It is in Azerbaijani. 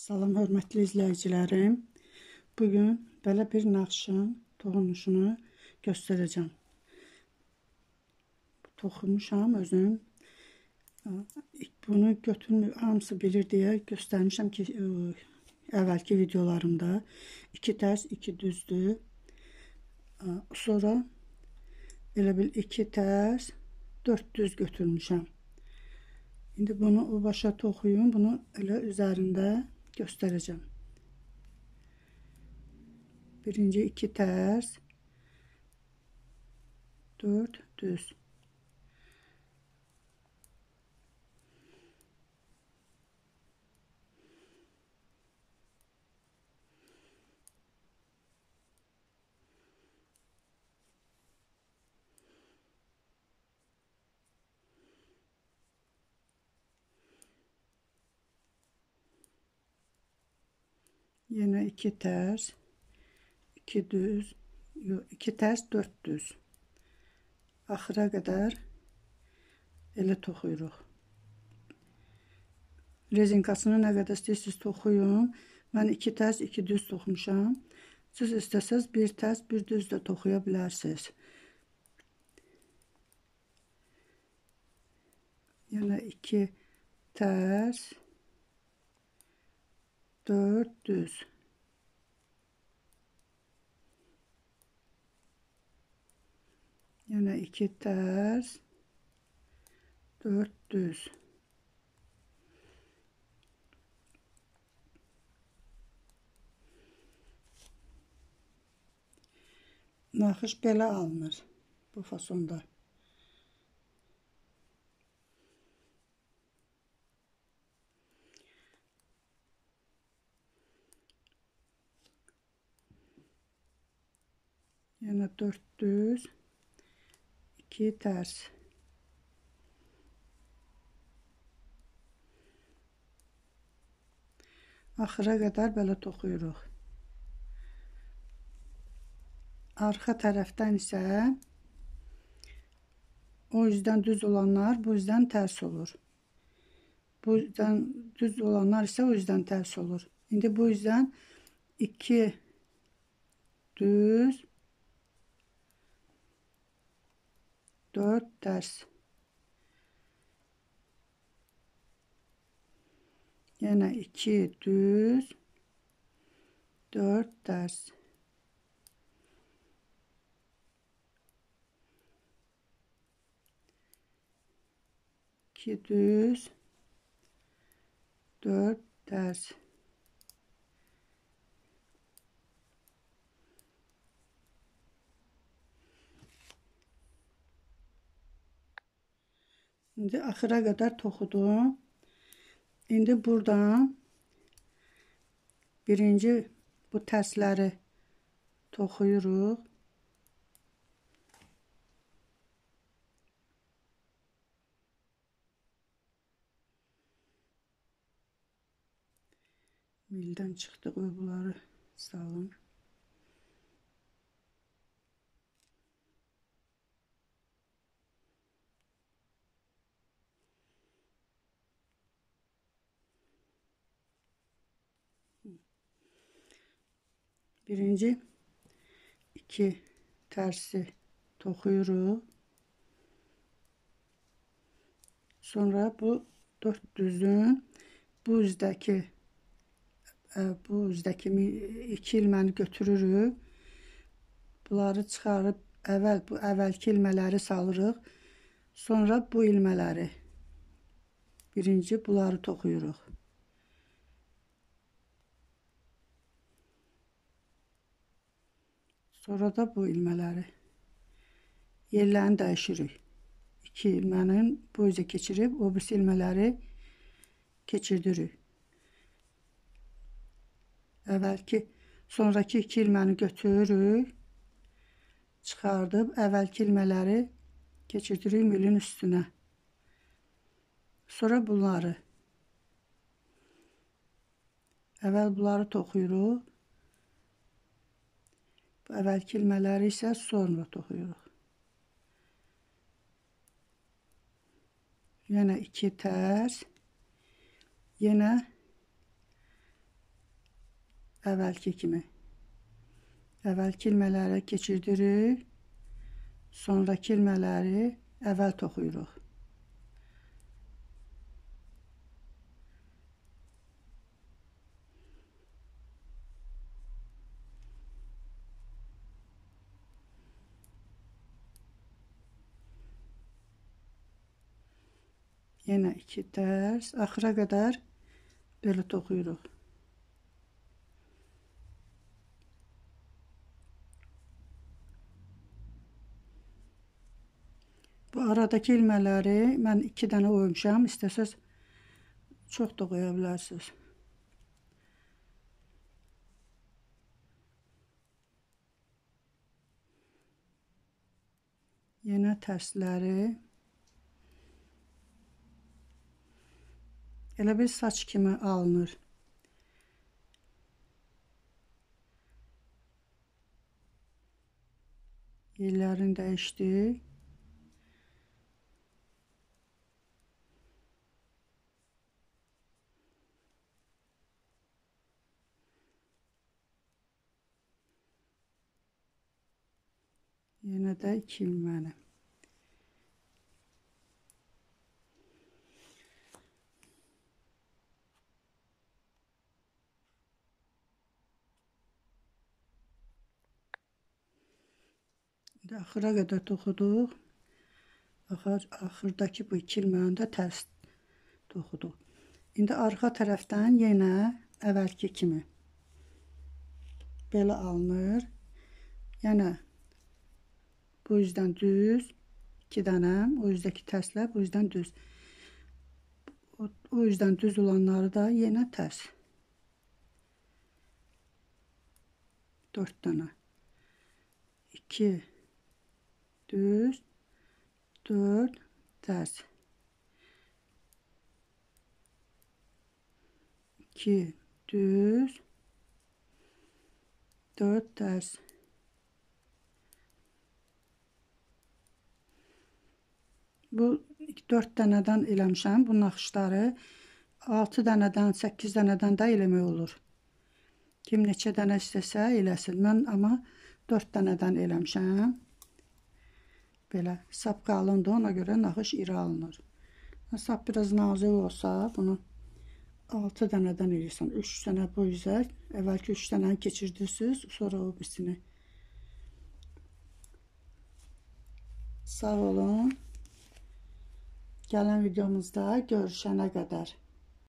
Salam hörmətli izləyicilərim. Bu gün belə bir naxışın toxunuşunu göstərəcəm. Toxumuşam özüm. Bunu götürmür, hamısı bilir deyə göstərmişəm ki, əvvəlki videolarımda 2 tərs, 2 düzdür. Sonra elə bil 2 tərs, 4 düz götürmüşəm. İndi bunu o başa toxuyum, bunu elə üzərində göstereceğim. Birinci iki ters. Dört düz. Yine iki ters, iki düz, iki ters, dört düz. Axıra qədər elə toxuyuruq. Rezinkasını nə qədər istəyirsiniz toxuyun. Mən iki tərs, iki düz toxumuşam. Siz istəsəz bir tərs, bir düz də toxuya bilərsiniz. Yenə iki tərs, 400 Yine iki ters. 400 Naxış belə alınır bu fasonda. Yine 400 2 ters axıra qədər belə toxuyuruq. Arxa tərəfdən isə o yüzden düz olanlar bu yüzden ters olur. Bu yüzden düz olanlar ise o yüzden ters olur. Şimdi bu yüzden 2 düz 4 ters. Yine 2 düz 4 ters. İki düz dört ters. İndi axıra qədər toxudum. İndi buradan birinci bu tərsləri toxuyuruq. Mildən çıxdı, qoy bunları salın. Birinci iki tersi toxuyuruq. Sonra bu dört düzün bu üzdəki e, bu üzdəki iki ilməni götürürük. Bunları çıxarıb əvvəl bu əvvəlki ilmələri salırıq. Sonra bu ilmələri birinci bunları toxuyuruq. Sonra da bu ilmələri yerlərini dəyişirik. 2 ilmənin bu üzə keçirib o birisi ilmələri keçirdirik. Əvvəlki sonraki 2 ilməni götürürük. Çıxardıb əvvəlki ilmələri keçirdirik milin üstünə. Sonra bunları əvvəl bunları toxuyuruq. Bu əvvəlki ilmələri isə sonra toxuyuruq. Yenə 2 tərs, yenə əvvəlki kimi. Əvvəlki ilmələri keçirdirik. Sonraki ilmələri əvvəl toxuyuruq. Yenə 2 dərs. Axıra qədər belə toxuyuruq. Bu aradakı ilmələri mən 2 dənə oymuşam. İstəsəz çox da qoya bilərsiniz. Yenə tərsləri Elə bir saç kimi alınır. Yerlərini dəyişdik. Yenə də 2 ilməni. İndi axıra qədər toxuduq. Axır, axırdakı bu iki ilməni də tərs toxuduq. İndi arxa tərəfdən yenə əvvəlki kimi belə alınır. Yəni bu üzdən düz 2 dənə, o üzdəki tərslər bu üzdən düz. O, o üzdən düz olanları da yenə tərs. 4 dənə. 2 düz, 4 ters. 2 düz, 4 ters. Bu 4 dənədən eləmişəm bu naxışları. 6 dənədən, 8 dənədən də eləmək olur. Kim neçə dənə istəsə eləsin. Mən amma 4 dənədən eləmişəm. Belə sap qalındır, ona görə naxış iri alınır. Sap biraz nazik olsa, bunu 6 dənədən eləyirsən. 3 dənə bu üzə, əvvəlki 3 dənəni keçirdirsiniz, sonra o birisini. Sağ olun. Gələn videomuzda görüşənə qədər.